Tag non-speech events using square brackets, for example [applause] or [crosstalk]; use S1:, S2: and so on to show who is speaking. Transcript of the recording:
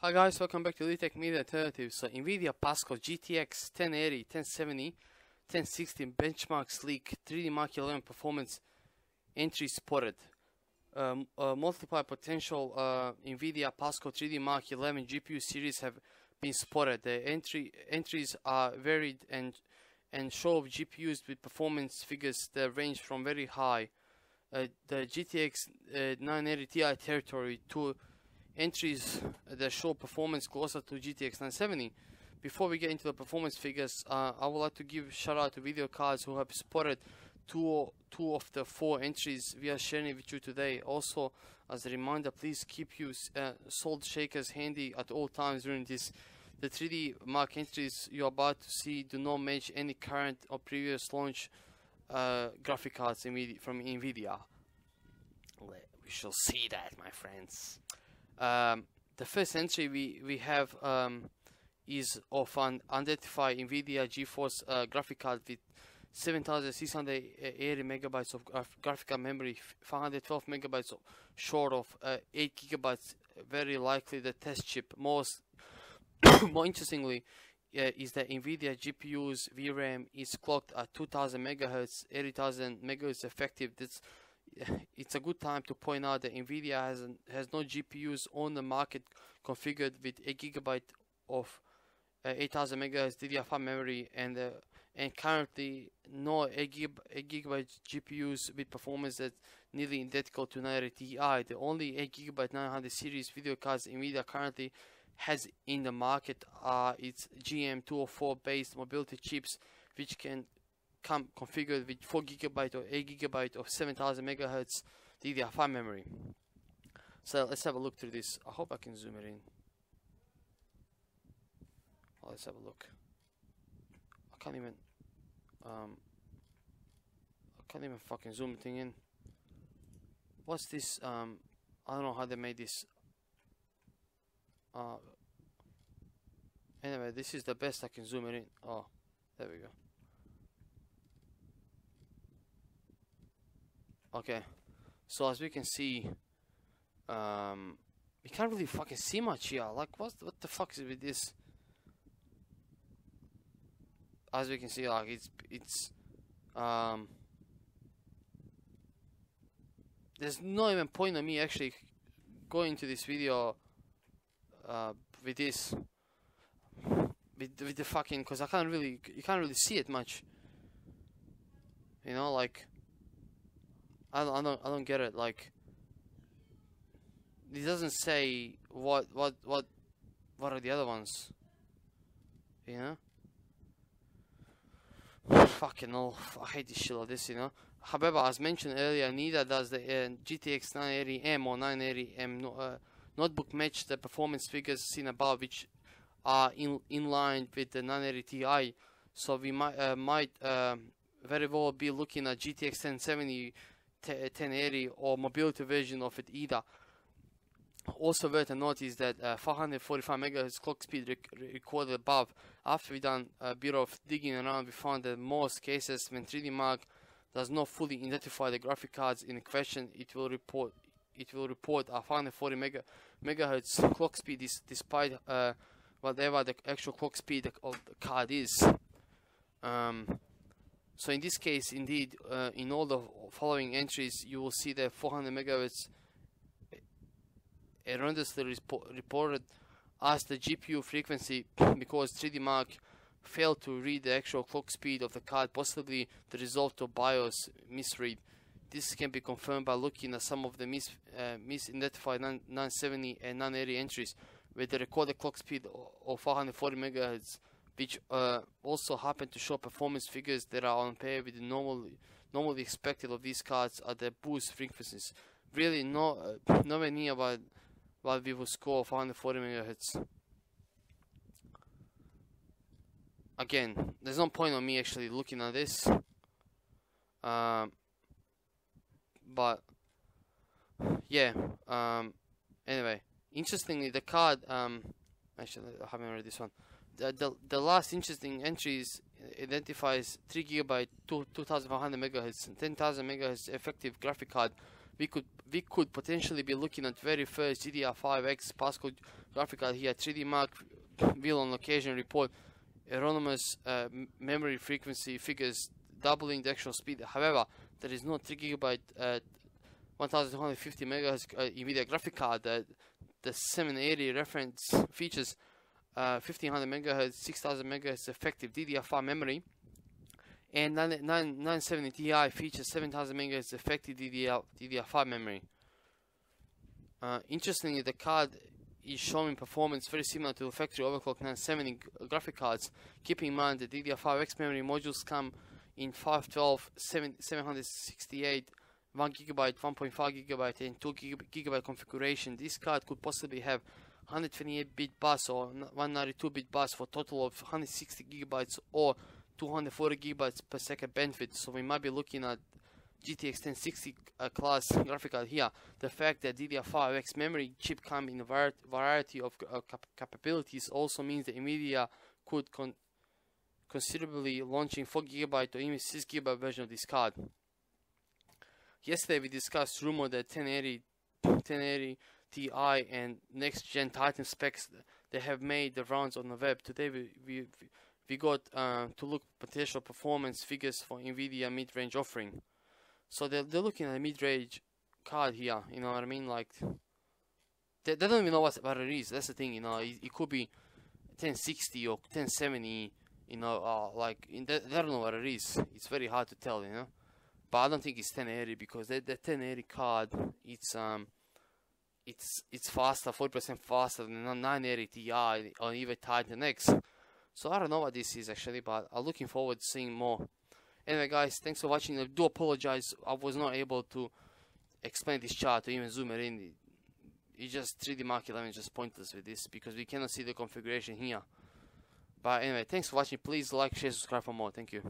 S1: Hi guys, welcome back to Elite Tech Media Alternatives. So Nvidia Pascal GTX 1080, 1070, 1060 benchmark sleek 3D Mark 11 performance entry spotted. Um, uh, multiply potential uh, Nvidia Pascal 3D Mark 11 GPU series have been spotted. The entry entries are varied and and show of GPUs with performance figures that range from very high, uh, the GTX uh, 980 Ti territory to entries that show performance closer to GTX 970. Before we get into the performance figures, uh, I would like to give shout out to VideoCardz who have supported two, two of the four entries we are sharing with you today. Also, as a reminder, please keep your uh, salt shakers handy at all times during this. The 3D Mark entries you're about to see do not match any current or previous launch uh, graphic cards from NVIDIA. We shall see that, my friends. Um, the first entry we, we have um, is of an unidentified NVIDIA GeForce uh, graphic card with 7680 megabytes of graf graphical memory, 512 megabytes of, short of uh, 8 gigabytes. Very likely the test chip. Most [coughs] more interestingly, uh, is that NVIDIA GPU's VRAM is clocked at 2000 megahertz, 80,000 megahertz effective. That's it's a good time to point out that Nvidia has an, has no GPUs on the market configured with a gigabyte of uh, 8000 megahertz DDR5 memory and uh, and currently no 8, gig, a gigabyte GPUs with performance that's nearly identical to 980 Ti. The only 8 gigabyte 900 series video cards Nvidia currently has in the market are its GM204 based mobility chips which can come configured with 4 gigabyte or 8 gigabyte of 7000 megahertz DDR5 memory. So let's have a look through this. I hope I can zoom it in. Oh, let's have a look. I can't even. Um, I can't even fucking zoom thing in. What's this? Um, I don't know how they made this. Uh, anyway, this is the best I can zoom it in. Oh, there we go. Okay, so as we can see, um, we can't really fucking see much here. Like, what what the fuck is with this? As we can see, like it's it's um. There's no even point of me actually going to this video uh, with this with with the fucking because I can't really you can't really see it much. You know, like I don't, I don't, I don't get it. Like, he doesn't say what, what, what, what are the other ones? You know? [sighs] Fucking hell, I hate this shit like this, you know? However, as mentioned earlier, neither does the uh, GTX 980M or 980M no, uh, notebook match the performance figures seen above, which are in in line with the 980 Ti. So we might uh, might um, very well be looking at GTX 1070 1080 or mobility version of it either. Also worth a note is that uh, 445 MHz clock speed rec recorded above. After we done a bit of digging around, we found that most cases when 3D Mark does not fully identify the graphic cards in question, it will report it will report a 440 mega, megahertz clock speed is despite uh, whatever the actual clock speed of the card is. Um, so in this case, indeed, uh, in all the following entries, you will see that 400 megahertz erroneously reported as the GPU frequency [coughs] because 3D Mark failed to read the actual clock speed of the card, possibly the result of BIOS misread. This can be confirmed by looking at some of the mis uh, misidentified 970 and 980 entries, where the recorded clock speed of 440 megahertz which uh, also happen to show performance figures that are on par with the normally normally expected of these cards at the boost frequencies. Really, no, uh, [laughs] nowhere near what what we would score 440 megahertz. Again, there's no point on me actually looking at this. Um, but yeah. Um, anyway, interestingly, the card. Um, actually, I haven't read this one the, the, last interesting entries identifies 3 gigabyte 2, 2500 megahertz and 10000 megahertz effective graphic card we could we could potentially be looking at very first GDR5X Pascal graphic card here, 3D Mark will on occasion report erroneous uh, memory frequency figures doubling the actual speed. However, there is no 3 gigabyte uh, 1250 megahertz uh, NVIDIA graphic card that the 780 reference features uh, 1500 megahertz, 6000 megahertz effective DDR5 memory, and 970 Ti features 7000 megahertz effective DDR, DDR5 memory. Uh, interestingly, the card is showing performance very similar to factory overclock 970 graphic cards. Keep in mind the DDR5X memory modules come in 512, 7, 768, 1 gigabyte, 1.5 gigabyte, and 2 gigabyte configuration. This card could possibly have 128 bit bus or 192 bit bus for total of 160 gigabytes or 240 gigabytes per second bandwidth. So we might be looking at GTX 1060 uh, class [laughs] graphic card here. The fact that DDR5X memory chip come in a var variety of uh, cap capabilities also means that NVIDIA could con considerably launching 4 gigabyte or even 6 gigabyte version of this card. Yesterday we discussed rumor that 1080, 1080 Ti and next gen Titan specs they have made the rounds on the web. Today we we we got uh, to look potential performance figures for Nvidia mid-range offering. So they're they're looking at a mid-range card here. You know what I mean? Like they, they don't even know what what it is. That's the thing. You know, it, it could be 1060 or 1070. You know, uh, like they, they don't know what it is. It's very hard to tell. You know, but I don't think it's 1080 because the the 1080 card it's um it's it's faster, 40% faster than a 980 Ti or even Titan X. So I don't know what this is actually, but I'm looking forward to seeing more. Anyway, guys, thanks for watching. I do apologize. I was not able to explain this chart or even zoom it in. It's just 3D Mark 11 just pointless with this because we cannot see the configuration here. But anyway, thanks for watching. Please like, share, subscribe for more. Thank you.